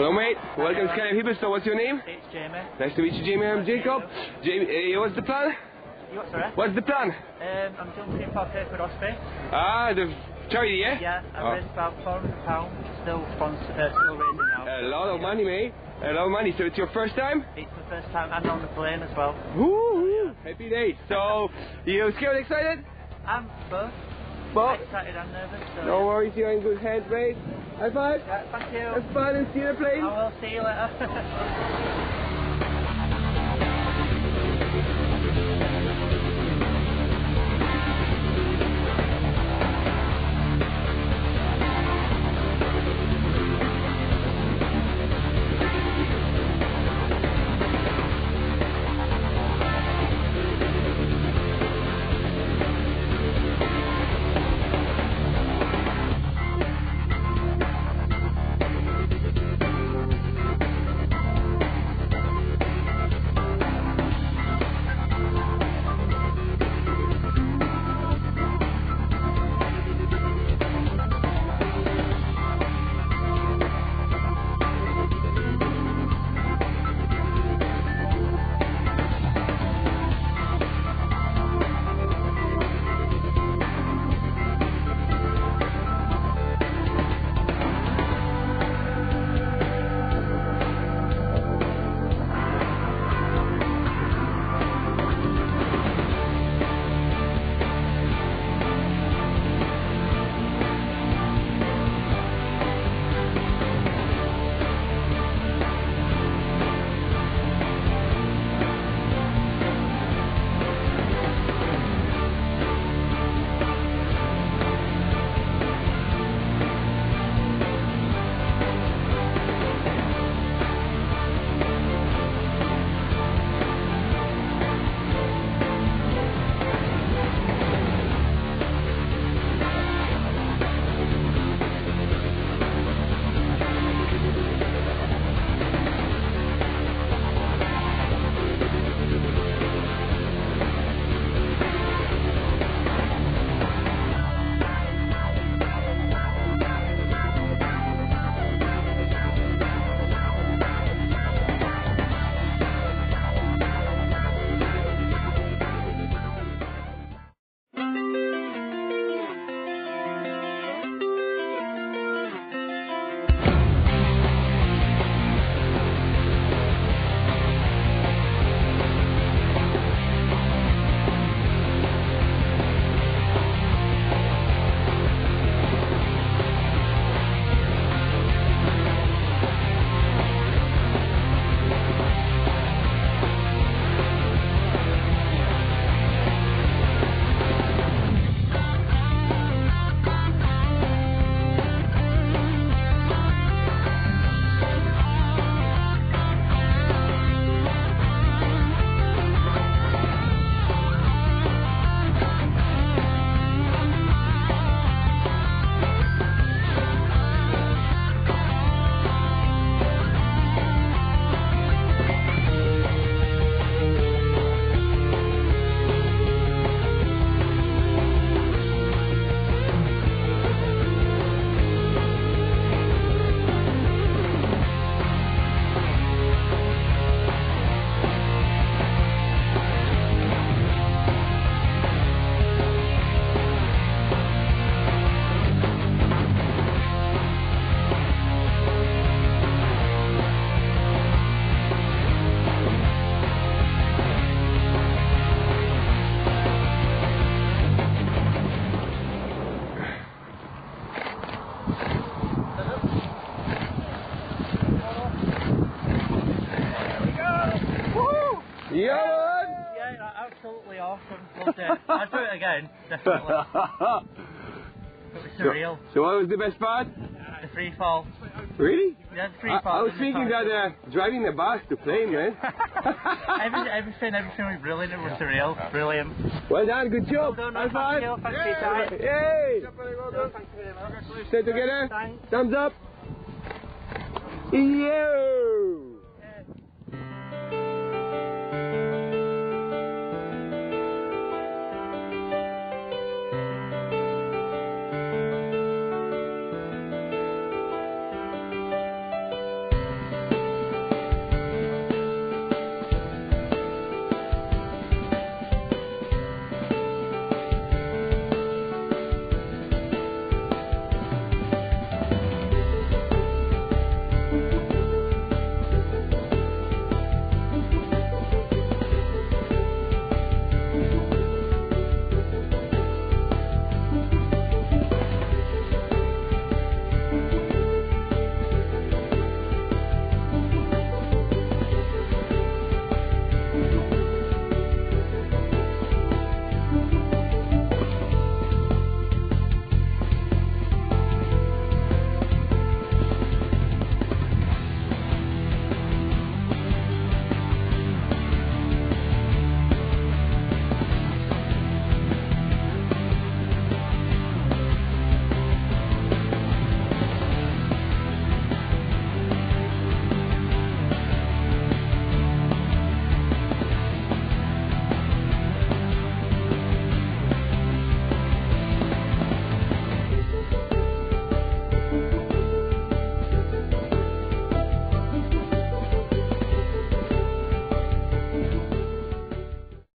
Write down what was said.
Hello, mate. Welcome to Sky People. So, what's your name? It's Jamie. Nice to meet you, Jamie. I'm Jacob. Jamie, uh, what's the plan? You what, sorry? What's the plan? Um, I'm jumping for Paper Osprey. Ah, the charity, yeah? Yeah, I've Oh. raised about £400. Still, sponsor, uh, still raising now. A lot of money, mate. A lot of money. So, it's your first time? It's the first time I'm on the plane as well. Woo! Happy days. So, you scared, excited? I'm both Well, excited and nervous. So no worries. You're in good hands, mate. High five. yeah, thank you. Have fun and see you in the plane. I will see you later. absolutely awesome. Loved it. I'd do it again, definitely. It was so, surreal. so, what was the best part? The free fall. Really? Yeah, the free I, fall. I was thinking that uh, driving the bus to plane, man. Everything, everything, everything was brilliant. It was surreal. Brilliant. well done, good job. Well done, High thank you, thanks for your time. Yay! Thank you very much. Stay together. Thanks. Thumbs up. Yeah.